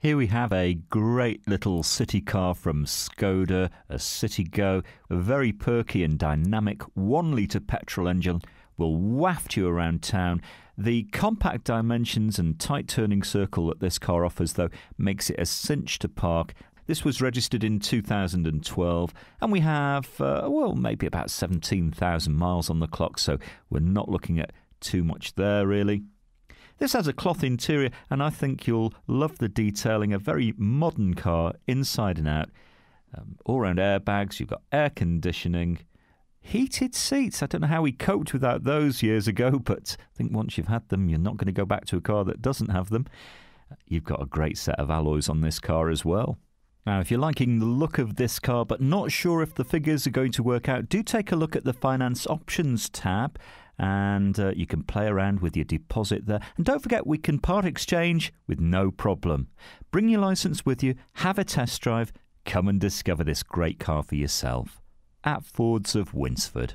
Here we have a great little city car from Skoda, a Citigo, a very perky and dynamic one litre petrol engine will waft you around town. The compact dimensions and tight turning circle that this car offers, though, makes it a cinch to park. This was registered in 2012, and we have, uh, well, maybe about 17,000 miles on the clock, so we're not looking at too much there, really. This has a cloth interior, and I think you'll love the detailing. A very modern car, inside and out. Um, all round airbags, you've got air conditioning, heated seats. I don't know how we coped without those years ago, but I think once you've had them, you're not going to go back to a car that doesn't have them. You've got a great set of alloys on this car as well. Now, if you're liking the look of this car but not sure if the figures are going to work out, do take a look at the Finance Options tab and uh, you can play around with your deposit there. And don't forget, we can part exchange with no problem. Bring your license with you, have a test drive, come and discover this great car for yourself at Fords of Winsford.